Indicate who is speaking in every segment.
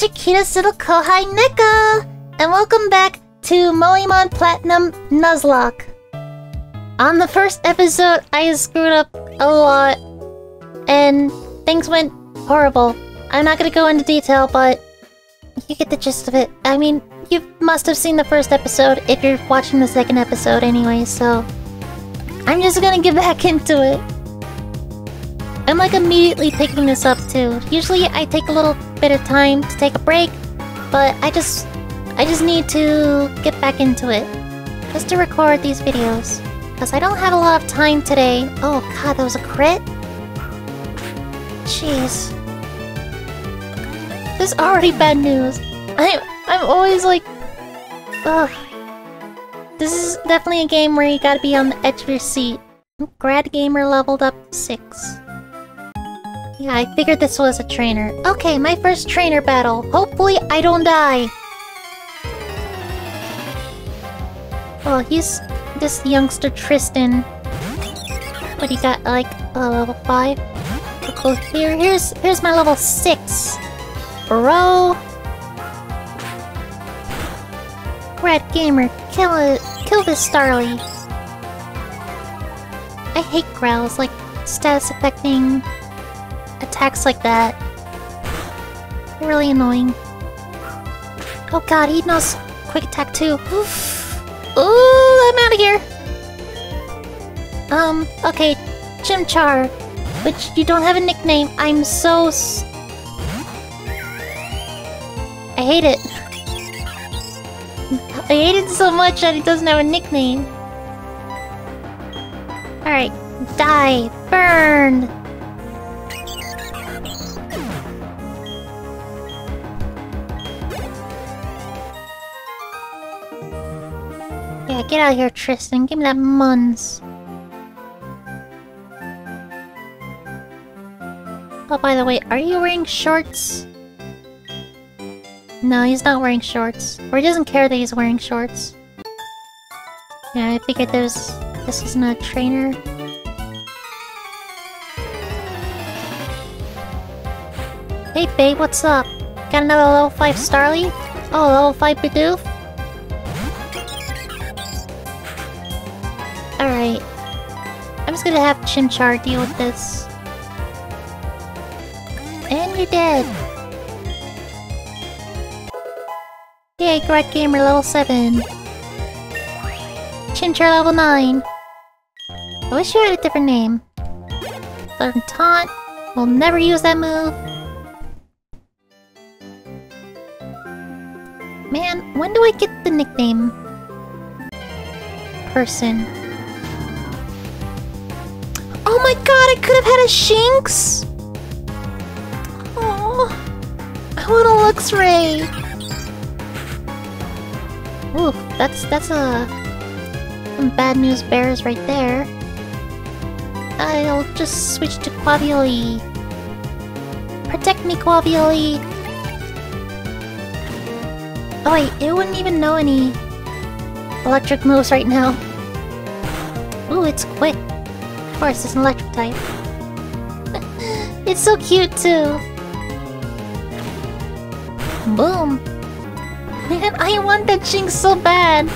Speaker 1: it's your cutest little Kohai Neka! And welcome back to Moemon Platinum Nuzlocke. On the first episode, I screwed up a lot, and things went horrible. I'm not gonna go into detail, but you get the gist of it. I mean, you must have seen the first episode if you're watching the second episode anyway, so... I'm just gonna get back into it. I'm like immediately picking this up too. Usually I take a little bit of time to take a break, but I just I just need to get back into it. Just to record these videos. Because I don't have a lot of time today. Oh god, that was a crit? Jeez. This is already bad news. I'm I'm always like Ugh. This is definitely a game where you gotta be on the edge of your seat. Grad Gamer leveled up 6. Yeah, I figured this was a trainer. Okay, my first trainer battle. Hopefully I don't die. Oh, he's this youngster Tristan. What he got, like, a level 5? We'll here. Here's, here's my level 6. Bro. Red Gamer, kill it. Kill this Starly. I hate growls, like status affecting attacks like that. Really annoying. Oh god, he knows quick attack too. Oof. Ooh, I'm out of here. Um, okay, Chimchar, which you don't have a nickname. I'm so I hate it. I hate it so much that he doesn't have a nickname. Alright, die, burn! Get out of here, Tristan. Give me that muns. Oh, by the way, are you wearing shorts? No, he's not wearing shorts. Or he doesn't care that he's wearing shorts. Yeah, I figured there's... This isn't a trainer. Hey babe, what's up? Got another level 5 Starly? Oh, level 5 Bidoof? Have Chimchar deal with this. And you're dead. Yay, Grad Gamer level 7. Chimchar level 9. I wish you had a different name. Learn Taunt. We'll never use that move. Man, when do I get the nickname? Person. Oh my god, I could have had a Shinx! Oh, I want a Luxray! Ooh, that's that's a some bad news bears right there. I'll just switch to Quavioli. Protect me, Quavioli! Oh wait, it wouldn't even know any electric moves right now. Ooh, it's quick. Of course, it's an electric it's so cute too. Boom. Man, I want that Shinx so bad.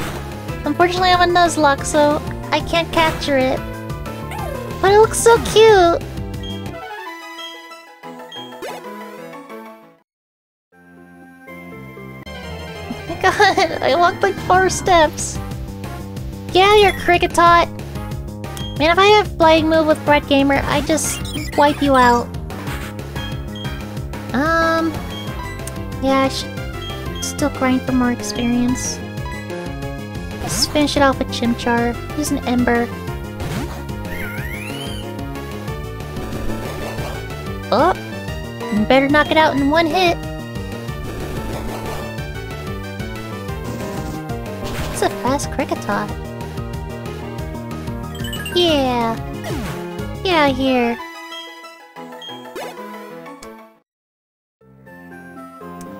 Speaker 1: Unfortunately, I'm a Nuzlocke, so I can't capture it. But it looks so cute. Oh my god, I walked like four steps. Yeah, you're Kricketot. Man, if I have flying move with Brett Gamer, I just wipe you out. Um, yeah, I should still grind for more experience. Let's finish it off with Chimchar. Use an Ember. Oh! Better knock it out in one hit. It's a fast Kricketot. Yeah. Yeah, here.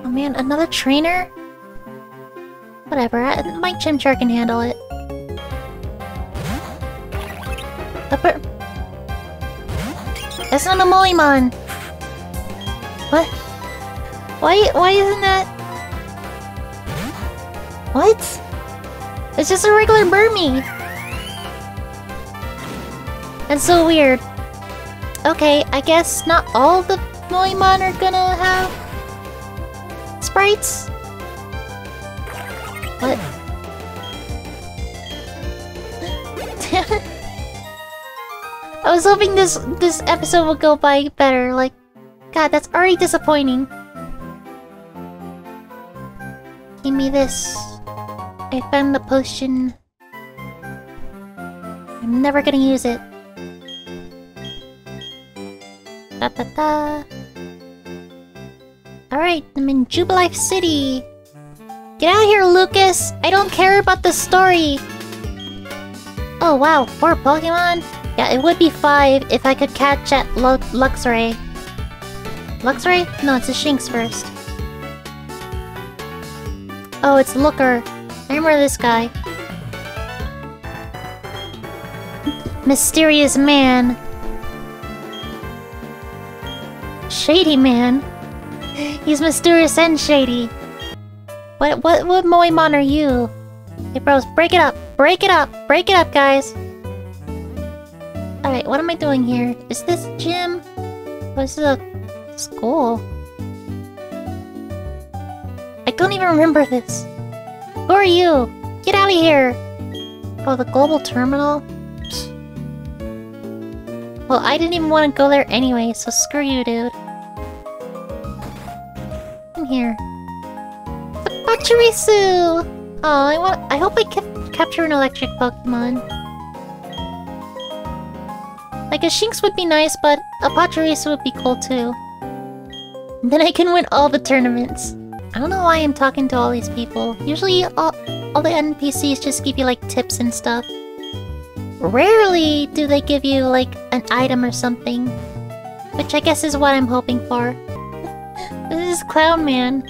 Speaker 1: Oh man, another trainer? Whatever, I, my Chimchar can handle it. Upper... That's not a Moemon! What? Why, why isn't that... What? It's just a regular Burmy. That's so weird. Okay, I guess not all the Moemon are gonna have sprites. What? I was hoping this this episode would go by better. Like, God, that's already disappointing. Give me this. I found the potion. I'm never gonna use it. Da da da. Alright, I'm in Jubilife City. Get out of here, Lucas! I don't care about the story! Oh wow, four Pokemon? Yeah, it would be five if I could catch at Lu Luxray. Luxray? No, it's a Shinx first. Oh, it's Looker. I remember this guy. Mysterious man. Shady man. He's mysterious and shady. What what what Moemon are you? Hey bros, break it up! Break it up! Break it up, guys! Alright, what am I doing here? Is this gym? Oh, this is a school. I don't even remember this. Who are you? Get out of here! Oh, the global terminal? Well, I didn't even want to go there anyway, so screw you, dude. Here. Oh, Pachirisu! Oh, I want- I hope I can capture an electric Pokemon. Like a Shinx would be nice, but a Pachirisu would be cool too. Then I can win all the tournaments. I don't know why I'm talking to all these people. Usually all, all the NPCs just give you like tips and stuff. Rarely do they give you like an item or something. Which I guess is what I'm hoping for. This is Clown Man.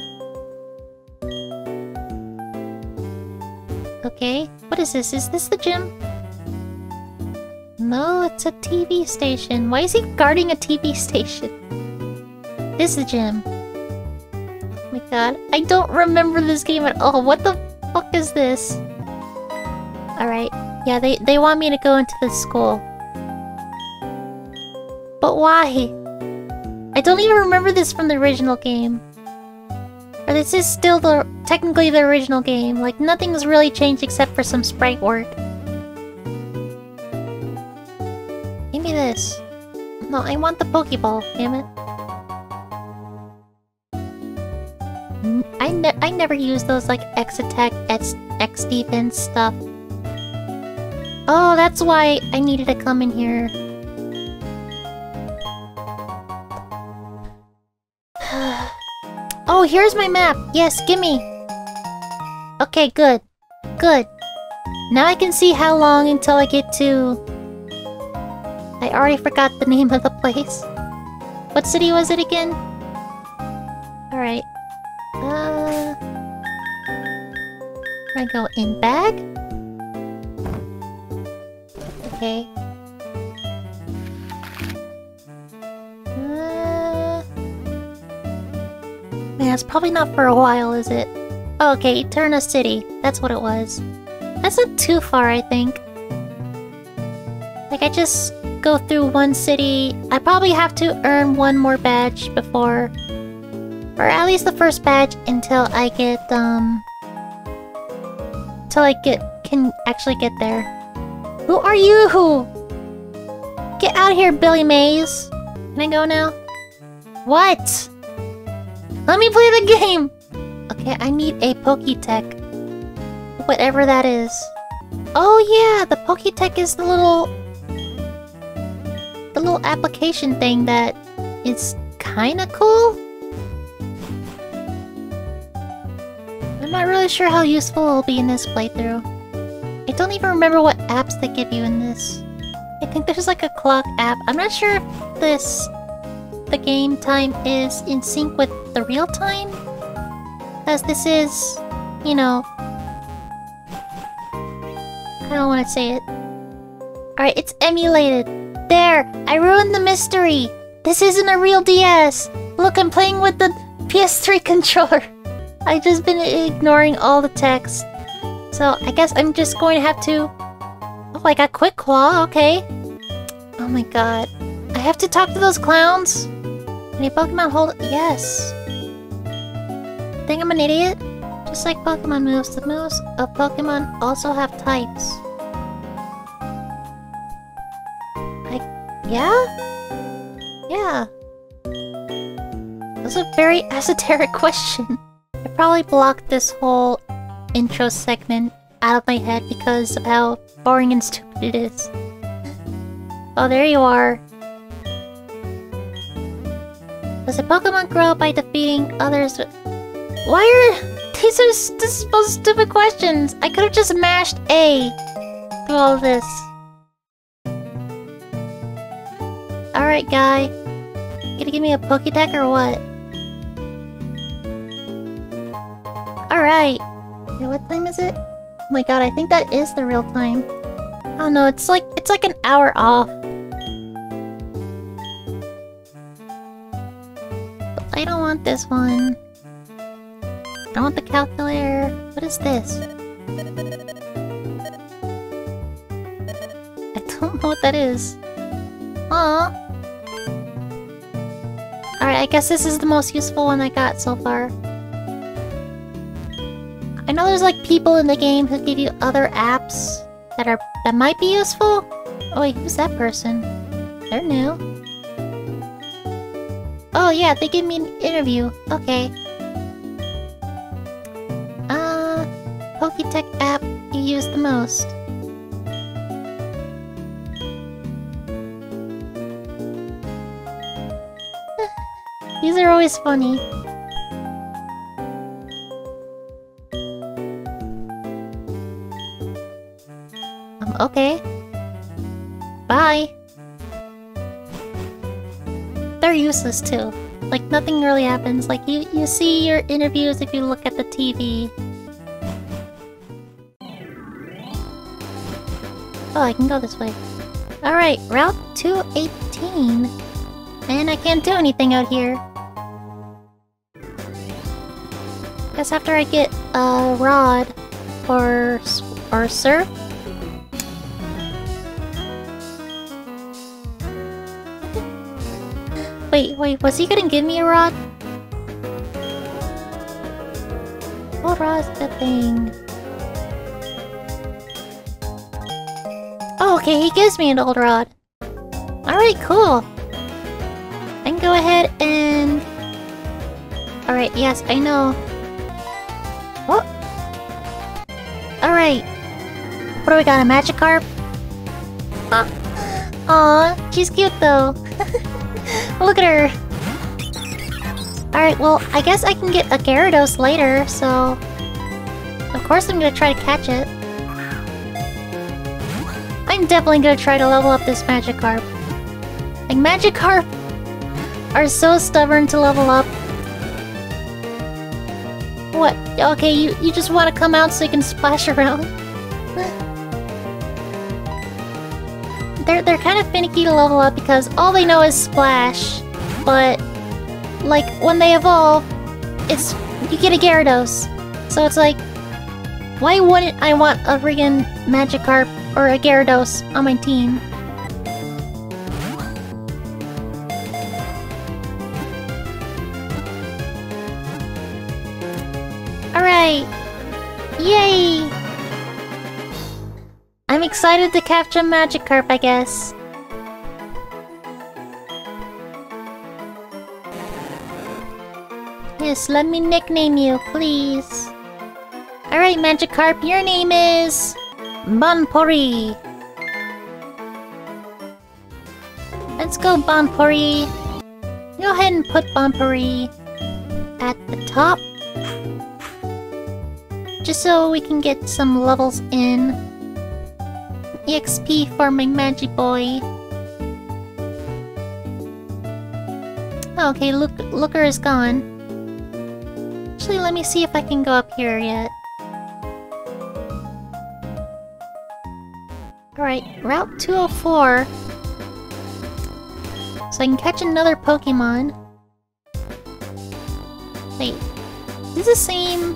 Speaker 1: Okay, what is this? Is this the gym? No, it's a TV station. Why is he guarding a TV station? This is the gym. Oh my god. I don't remember this game at all. What the fuck is this? Alright. Yeah, they, they want me to go into the school. But why? I don't even remember this from the original game. Or this is still the technically the original game. Like, nothing's really changed except for some sprite work. Give me this. No, I want the Pokeball, damn it. I, ne I never use those like X attack, X, X defense stuff. Oh, that's why I needed to come in here. Oh, here's my map. Yes, gimme. Okay, good. Good. Now I can see how long until I get to I already forgot the name of the place. What city was it again? Alright. Uh... I go in bag? Okay. Man, it's probably not for a while, is it? Okay, Eterna City. That's what it was. That's not too far, I think. Like, I just go through one city. I probably have to earn one more badge before... Or at least the first badge until I get, um... Until I get... can actually get there. Who are you? Get out of here, Billy Mays! Can I go now? What? Let me play the game! Okay, I need a Poketech. Whatever that is. Oh yeah, the Poketech is the little the little application thing that is kinda cool? I'm not really sure how useful it'll be in this playthrough. I don't even remember what apps they give you in this. I think there's like a clock app. I'm not sure if this... the game time is in sync with the real time? As this is, you know... I don't want to say it. Alright, it's emulated. There! I ruined the mystery! This isn't a real DS! Look, I'm playing with the PS3 controller. I've just been ignoring all the text. So I guess I'm just going to have to... Oh, I got Quick Claw, okay. Oh my god. I have to talk to those clowns? Any Pokemon hold- yes. Think I'm an idiot? Just like Pokemon moves, the moves of uh, Pokemon also have types. I... yeah? Yeah. That's a very esoteric question. I probably blocked this whole intro segment out of my head because of how boring and stupid it is. Oh, there you are. Does a Pokemon grow by defeating others? Why are... These are the most stupid questions! I could have just mashed A through all this. Alright, guy. You gonna give me a Pokédeck or what? Alright. Wait, what time is it? Oh my god, I think that is the real time. Oh no, it's like it's like an hour off. But I don't want this one. I want the calculator. What is this? I don't know what that is. Aww. Alright, I guess this is the most useful one I got so far. I know there's like people in the game who give you other apps that are that might be useful. Oh wait, who's that person? They're new. Oh yeah, they gave me an interview. Okay. Use the most. These are always funny. Um, okay. Bye. They're useless too. Like nothing really happens. Like you, you see your interviews if you look at the TV. Oh, I can go this way. Alright, Route 218. And I can't do anything out here. Guess after I get a rod or or surf. wait, wait, was he gonna give me a rod? What rod's the thing? Oh, okay, he gives me an old rod. Alright, cool. I can go ahead and... Alright, yes, I know. What? Alright. What do we got, a Magikarp? Huh. Aw, she's cute though. Look at her. Alright, well, I guess I can get a Gyarados later, so... Of course I'm gonna try to catch it. I'm definitely gonna try to level up this Magikarp. Like, Magikarp are so stubborn to level up. What? Okay, you, you just want to come out so you can splash around? they're, they're kind of finicky to level up because all they know is splash. But, like, when they evolve, it's... You get a Gyarados. So it's like... Why wouldn't I want a friggin' Magikarp or a Gyarados on my team? Alright! Yay! I'm excited to capture Magikarp, I guess. Yes, let me nickname you, please. Alright, Magikarp, your name is... Banpuri. Let's go, Banpuri. Go ahead and put Banpuri at the top. Just so we can get some levels in. EXP for my Magiboy. Okay, look, Looker is gone. Actually, let me see if I can go up here yet. Alright, Route 204. So I can catch another Pokemon. Wait, is the same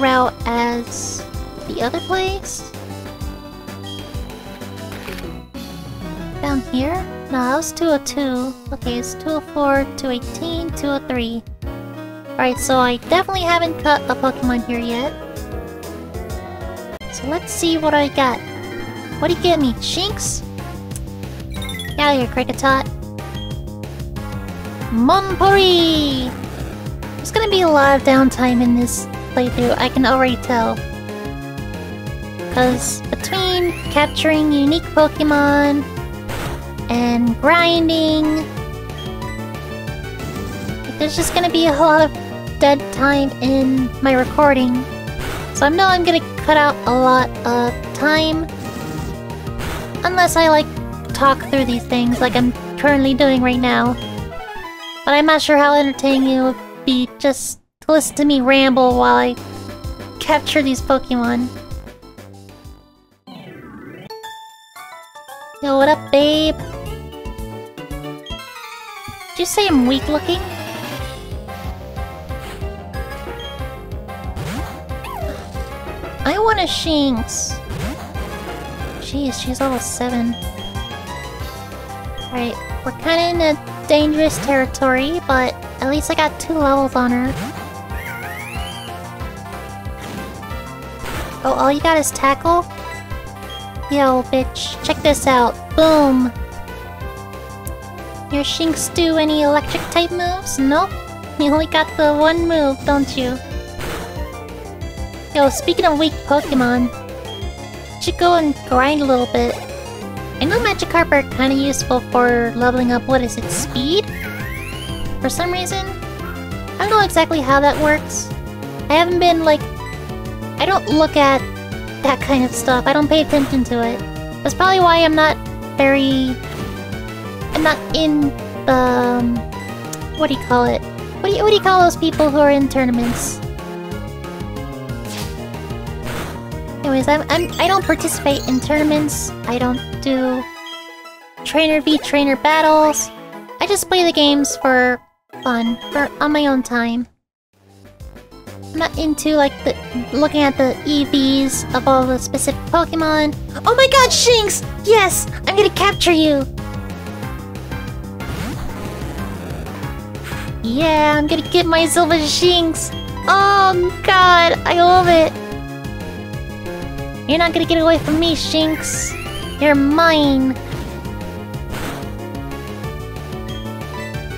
Speaker 1: route as the other place? Down here? No, that was 202. Okay, it's 204, 218, 203. Alright, so I definitely haven't cut a Pokemon here yet. So let's see what I got. What do you give me? Shinx? Get out of here, Kricketot. Mumpuri! There's gonna be a lot of downtime in this playthrough, I can already tell. Because between capturing unique Pokemon and grinding, there's just gonna be a lot of dead time in my recording. So I know I'm gonna cut out a lot of time. Unless I like talk through these things like I'm currently doing right now. But I'm not sure how entertaining it would be just to listen to me ramble while I capture these Pokemon. Yo, what up, babe? Did you say I'm weak looking? I want a Shinx. Jeez, she's level 7. Alright, we're kinda in a dangerous territory, but at least I got two levels on her. Oh, all you got is tackle? Yo, bitch, check this out. Boom! Your Shinx do any electric type moves? Nope. You only got the one move, don't you? Yo, speaking of weak Pokemon, should go and grind a little bit. I know Magikarp are kind of useful for leveling up, what is it, speed? For some reason? I don't know exactly how that works. I haven't been, like... I don't look at that kind of stuff. I don't pay attention to it. That's probably why I'm not very... I'm not in the... Um, what do you call it? What do you, what do you call those people who are in tournaments? Anyways, I'm, I'm I don't participate in tournaments. I don't do trainer v trainer battles. I just play the games for fun, for on my own time. I'm not into like the looking at the EVs of all the specific Pokemon. Oh my god, Shinx! Yes! I'm gonna capture you! Yeah, I'm gonna get my a Shinx! Oh god, I love it! You're not gonna get away from me, Shinx. You're mine.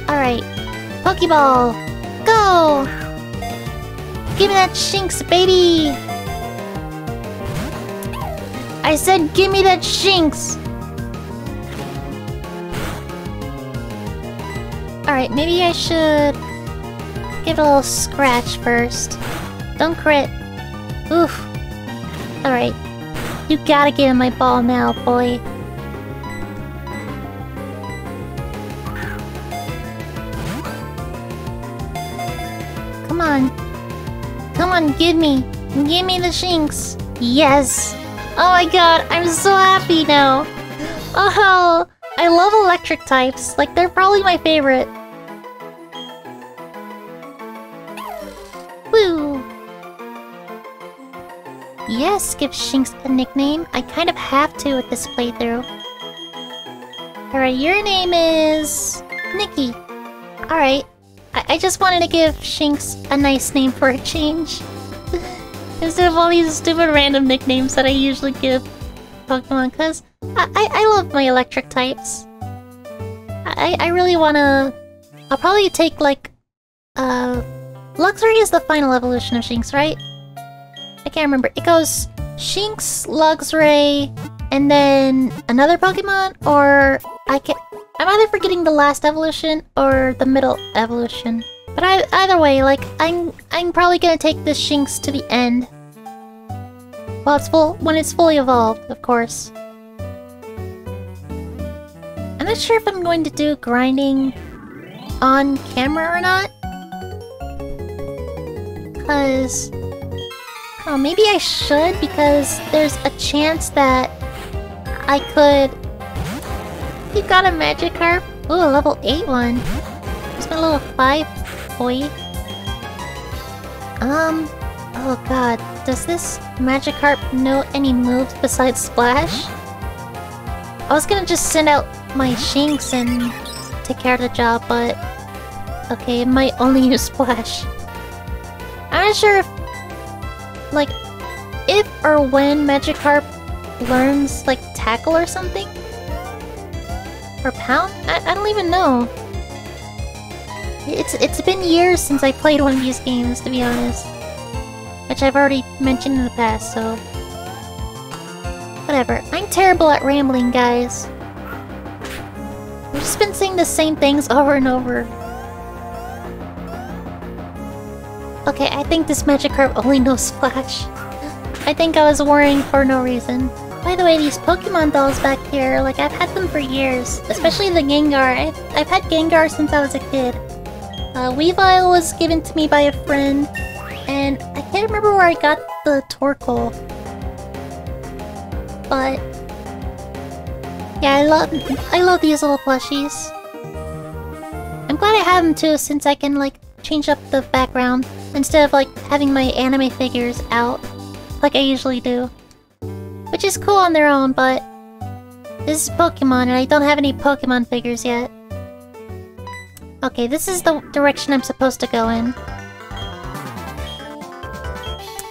Speaker 1: Alright. Pokeball. Go! Give me that Shinx, baby! I said give me that Shinx! Alright, maybe I should... Give it a little scratch first. Don't crit. Oof. Alright. You gotta get in my ball now, boy. Come on. Come on, give me. Give me the Shinx. Yes. Oh my god, I'm so happy now. Oh, I love electric types. Like, they're probably my favorite. Yes, give Shinx a nickname. I kind of have to with this playthrough. Alright, your name is... Nikki. Alright. I, I just wanted to give Shinx a nice name for a change. Instead of all these stupid random nicknames that I usually give Pokemon, because I, I, I love my electric types. I, I really wanna... I'll probably take, like... Uh... Luxray is the final evolution of Shinx, right? I can't remember. It goes Shinx, Luxray, and then another Pokemon, or I can I'm either forgetting the last evolution or the middle evolution. But I, either way, like I'm I'm probably gonna take this Shinx to the end. Well, it's full when it's fully evolved, of course. I'm not sure if I'm going to do grinding on camera or not. Cause Oh, maybe I should because there's a chance that I could... You got a Magikarp? Ooh, a level 8 one. Where's my level 5 boy? Um, oh god, does this Magikarp know any moves besides Splash? I was gonna just send out my Shinx and take care of the job, but... Okay, it might only use Splash. I'm not sure if... Like, if or when Magikarp learns, like, Tackle or something? Or Pound? I, I don't even know. It's It's been years since I played one of these games, to be honest. Which I've already mentioned in the past, so... Whatever. I'm terrible at rambling, guys. I've just been saying the same things over and over. Okay, I think this Magikarp only knows Splash. I think I was worrying for no reason. By the way, these Pokemon dolls back here, like I've had them for years. Especially the Gengar. I've, I've had Gengar since I was a kid. Uh, Weavile was given to me by a friend. And I can't remember where I got the Torkoal. But... Yeah, I love, I love these little plushies. I'm glad I have them too, since I can like change up the background instead of like having my anime figures out like I usually do. Which is cool on their own, but this is Pokemon and I don't have any Pokemon figures yet. Okay, this is the direction I'm supposed to go in.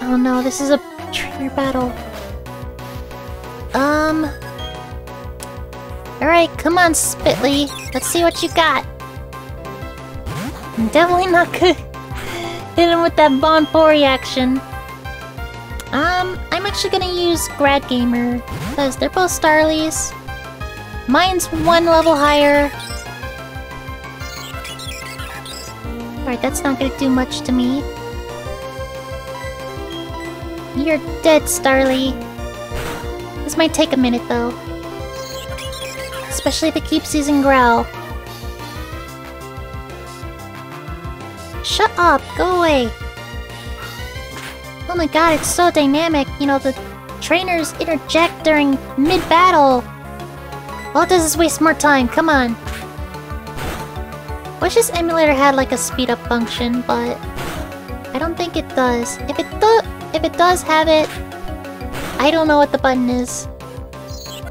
Speaker 1: Oh no, this is a trainer battle. Um... Alright, come on, Spitly. Let's see what you got. I'm definitely not good. Hit him with that Bon action. Um, I'm actually gonna use Grad Gamer, because they're both Starlies. Mine's one level higher. Alright, that's not gonna do much to me. You're dead, Starly. This might take a minute, though. Especially if it keeps using Growl. Shut up! Go away! Oh my god, it's so dynamic. You know, the trainers interject during mid-battle. All it does is waste more time. Come on. Wish this emulator had like a speed up function, but I don't think it does. If it do if it does have it, I don't know what the button is.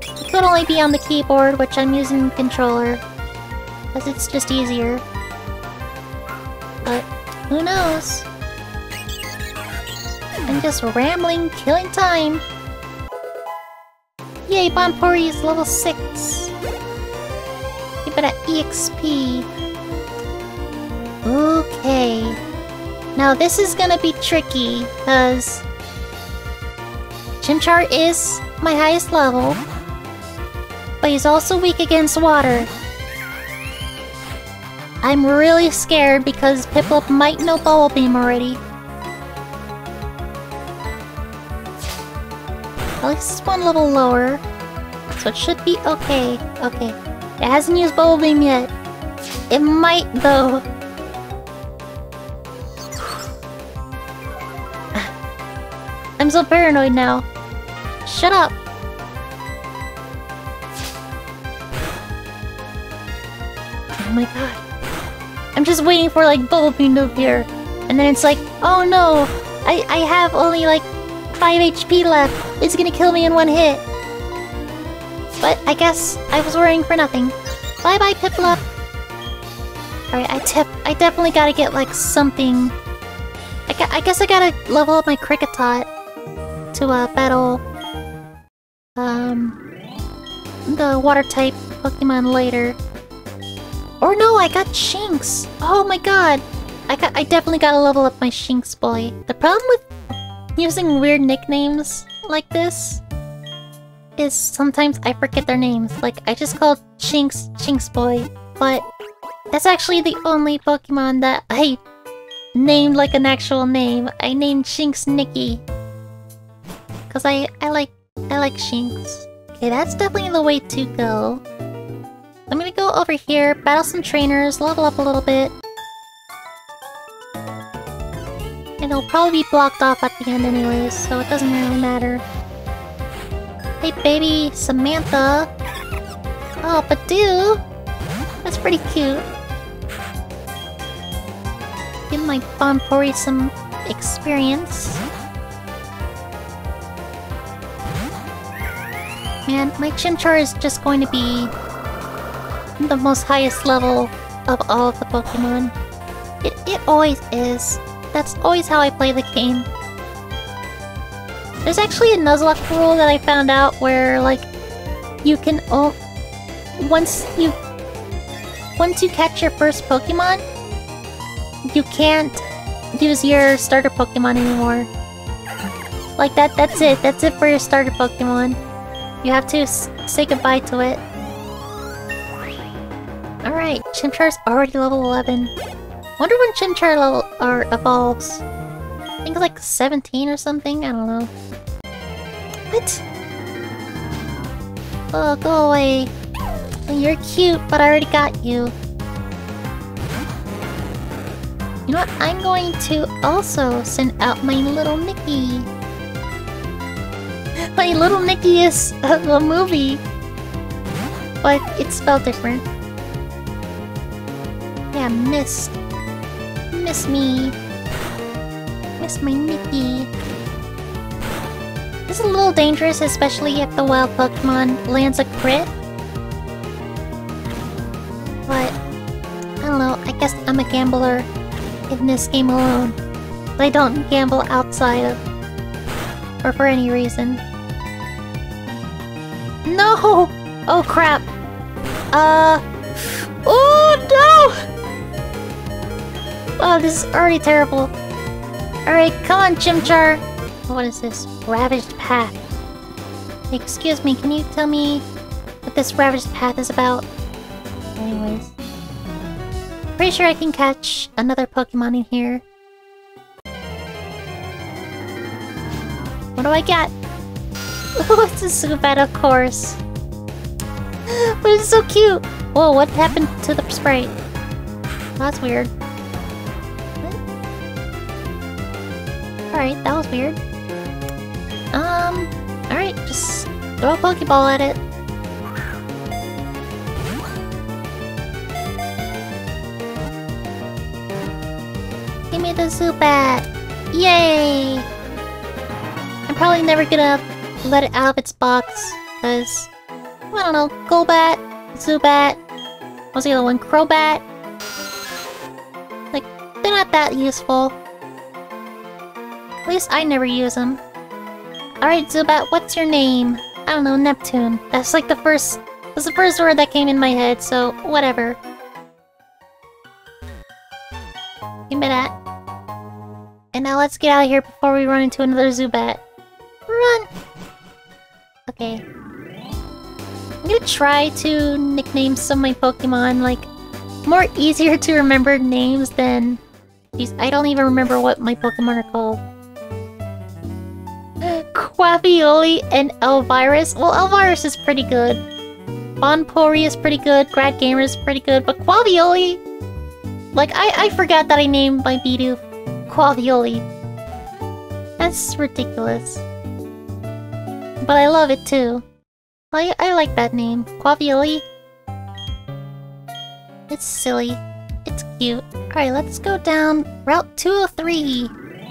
Speaker 1: It could only be on the keyboard, which I'm using controller. Because it's just easier. Who knows? I'm just rambling, killing time. Yay, Bonpori is level 6. Give it an EXP. Okay. Now this is gonna be tricky, because... Chimchar is my highest level, but he's also weak against water. I'm really scared because Piplup might know Bubble Beam already. At least it's one level lower. So it should be okay. Okay. It hasn't used Bubble Beam yet. It might, though. I'm so paranoid now. Shut up. Oh my god. I'm just waiting for like Bubble Beam to appear. And then it's like, oh no, I, I have only like 5 HP left. It's gonna kill me in one hit. But I guess I was worrying for nothing. Bye-bye, Piplup. Alright, I tip. I definitely gotta get, like, something... I, I guess I gotta level up my Kricketot to, uh, battle... Um... The Water-type Pokemon later. Or no, I got Shinx! Oh my god! I, got, I definitely gotta level up my Shinx boy. The problem with using weird nicknames like this is sometimes I forget their names. Like, I just called Shinx Shinx Boy, but that's actually the only Pokemon that I named like an actual name. I named Shinx Nikki. Cause I, I like I like Shinx. Okay, that's definitely the way to go. I'm gonna go over here, battle some trainers, level up a little bit. And it'll probably be blocked off at the end anyways, so it doesn't really matter. Hey baby, Samantha! Oh, Budew! That's pretty cute. Give my Bonpori some experience. Man, my Chimchar is just going to be the most highest level of all of the Pokemon. It, it always is. That's always how I play the game. There's actually a Nuzlocke rule that I found out where, like, you can... Oh, once you... Once you catch your first Pokemon, you can't use your starter Pokemon anymore. Like that, that's it. That's it for your starter Pokemon. You have to say goodbye to it. Alright, Chimchar's already level 11. Wonder when Chimchar level or evolves. I think it's like 17 or something? I don't know. What? Oh, go away. You're cute, but I already got you. You know what? I'm going to also send out my little Nikki. My Little Nikki is uh, a, movie. But it's spelled different. Yeah. Miss me. Miss my Nikki. This is a little dangerous, especially if the wild Pokemon lands a crit. But, I don't know, I guess I'm a gambler in this game alone. But I don't gamble outside of... or for any reason. No! Oh crap! Uh... Oh no! Oh, this is already terrible. Alright, come on, Chimchar! What is this? Ravaged Path. Excuse me, can you tell me what this Ravaged Path is about? Anyways. Pretty sure I can catch another Pokemon in here. What do I get? Oh, it's a Zubat, of course. but it's so cute! Whoa, what happened to the sprite? That's weird. Alright, that was weird. Um, alright, just throw a Pokeball at it. Give me the Zubat! Yay! I'm probably never gonna let it out of its box, because... I don't know, Golbat, Zubat... What's the other one? Crobat? Like, they're not that useful. At least I never use them. Alright, Zubat, what's your name? I don't know, Neptune. That's like the first... That's the first word that came in my head, so whatever. Give me that. And now let's get out of here before we run into another Zubat. Run! Okay. I'm gonna try to nickname some of my Pokemon, like, more easier to remember names than... Jeez, I don't even remember what my Pokemon are called. Quavioli and Elvirus? Well, Elvirus is pretty good. Bonpori is pretty good, Grad Gamer is pretty good, but Quavioli... Like, I, I forgot that I named my Bidoof Quavioli. That's ridiculous. But I love it too. I, I like that name. Quavioli. It's silly. It's cute. Alright, let's go down Route 203.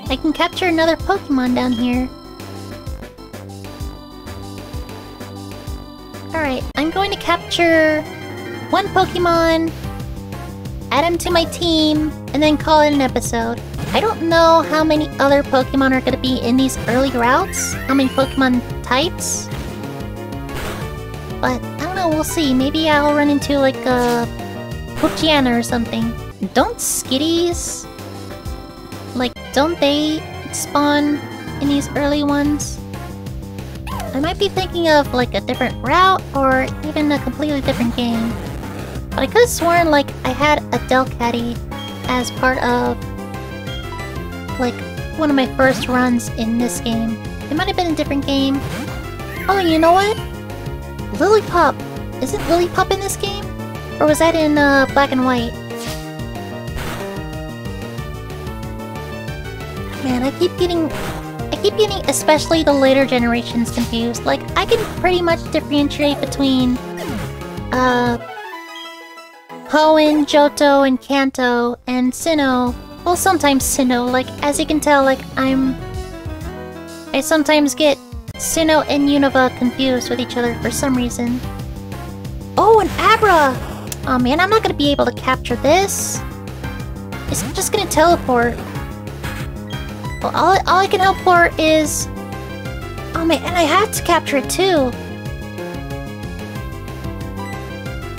Speaker 1: I can capture another Pokemon down here. Alright, I'm going to capture one Pokemon, add him to my team, and then call it an episode. I don't know how many other Pokemon are going to be in these early routes, how many Pokemon types. But, I don't know, we'll see. Maybe I'll run into like a Poochyena or something. Don't Skitties... Like, don't they spawn in these early ones? I might be thinking of like a different route or even a completely different game. But I could have sworn like I had a Delcatty as part of like one of my first runs in this game. It might have been a different game. Oh, you know what? Lillipup! Isn't Lillipup in this game? Or was that in uh, Black and White? Man, I keep getting I keep getting especially the later generations confused. Like, I can pretty much differentiate between, uh, Hoenn, Johto, and Kanto, and Sinnoh. Well, sometimes Sinnoh, like, as you can tell, like, I'm... I sometimes get Sinnoh and Unova confused with each other for some reason. Oh, an Abra! Oh man, I'm not gonna be able to capture this. It's just gonna teleport. Well, all, all I can help for is... Oh man, and I have to capture it too.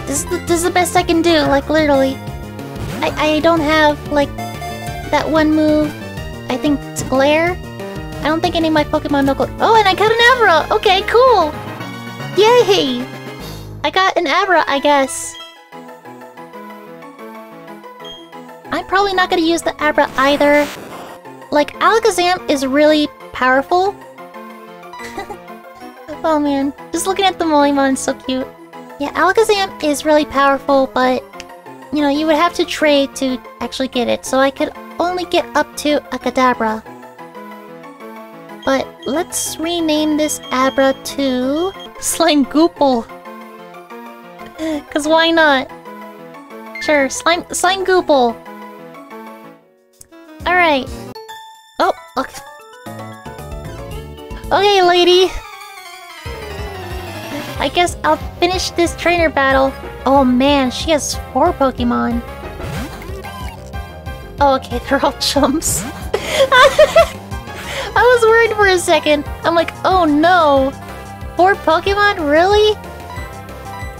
Speaker 1: This is, the, this is the best I can do, like literally. I, I don't have, like, that one move. I think it's Glare. I don't think any of my Pokemon know Glare. Oh, and I got an Abra! Okay, cool! Yay! I got an Abra, I guess. I'm probably not gonna use the Abra either. Like, Alakazam is really powerful. oh man, just looking at the Moemon is so cute. Yeah, Alakazam is really powerful, but... You know, you would have to trade to actually get it, so I could only get up to a Kadabra. But let's rename this Abra to... Slimegoopel. Cause why not? Sure, Slime Slimegoopel. Alright. Look. Okay, lady. I guess I'll finish this trainer battle. Oh man, she has four Pokemon. Oh, okay, they're all chumps. I was worried for a second. I'm like, oh no. Four Pokemon? Really?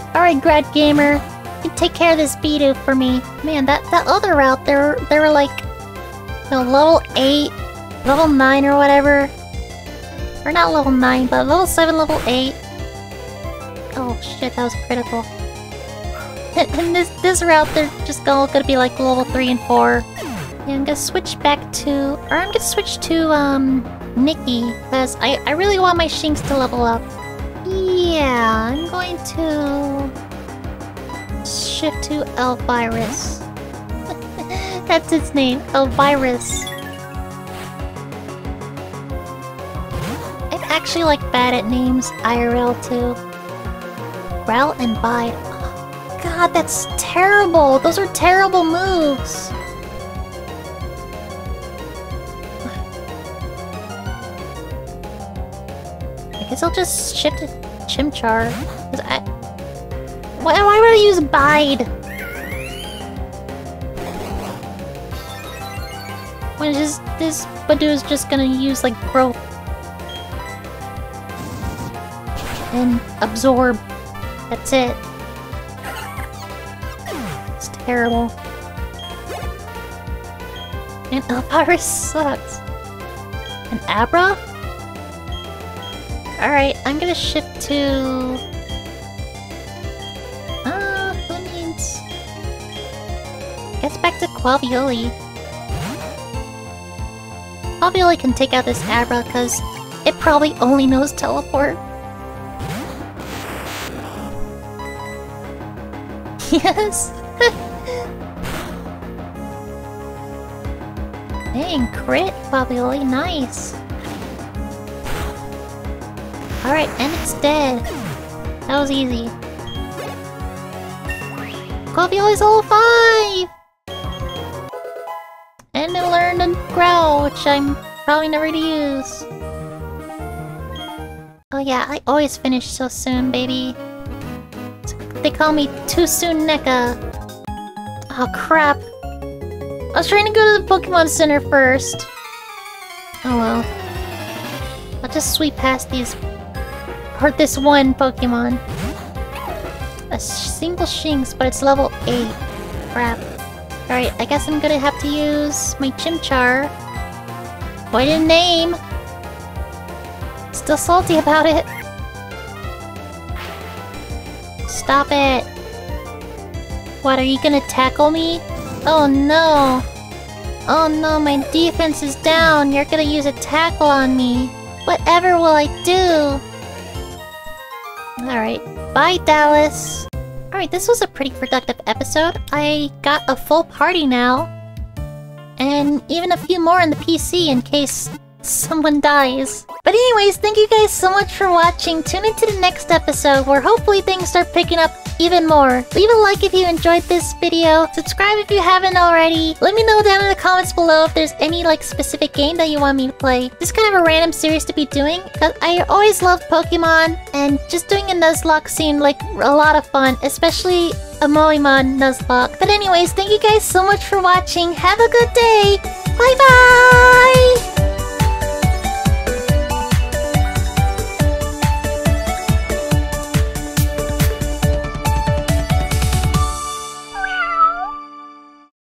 Speaker 1: Alright, Grad Gamer. You take care of this Bidoof for me. Man, that, that other route, there, there were like... You know, level 8, level 9 or whatever. Or not level 9, but level 7, level 8. Oh shit, that was critical. And, this this route, they're just all gonna be like level 3 and 4. Yeah, I'm gonna switch back to... Or I'm gonna switch to, um... Nikki, because I, I really want my Shinx to level up. Yeah, I'm going to... Shift to Elvirus. That's its name, Elvirus. Actually like bad at names, IRL too. Growl and Bide. Oh, God, that's terrible! Those are terrible moves! I guess I'll just shift to Chimchar. I... Why, why would I use Bide? When just this Budew's just gonna use like growth absorb. That's it. It's terrible. And Elvirus sucks. And Abra? Alright, I'm gonna shift to... Uh, who needs... Guess back to Quavioli. Quavioli can take out this Abra, because it probably only knows Teleport. Yes! Dang, crit, Quavioli, nice! Alright, and it's dead. That was easy. Quavioli's level 5! And I learned a growl, which I'm probably never to use. Oh yeah, I always finish so soon, baby. Call me Too Soon Neka. Oh crap. I was trying to go to the Pokemon Center first. Oh well. I'll just sweep past these... Hurt this one Pokemon. A single Shinx, but it's level 8. Crap. Alright, I guess I'm gonna have to use my Chimchar. Quite a name! Still salty about it. Stop it! What, are you gonna tackle me? Oh no! Oh no, my defense is down! You're gonna use a tackle on me! Whatever will I do? Alright, bye Dallas! Alright, this was a pretty productive episode. I got a full party now. And even a few more in the PC in case someone dies. But anyways, thank you guys so much for watching. Tune into the next episode where hopefully things start picking up even more. Leave a like if you enjoyed this video. Subscribe if you haven't already. Let me know down in the comments below if there's any like specific game that you want me to play. Just kind of a random series to be doing because I always loved Pokemon and just doing a Nuzlocke seemed like a lot of fun, especially a Moemon Nuzlocke. But anyways, thank you guys so much for watching. Have a good day. Bye bye!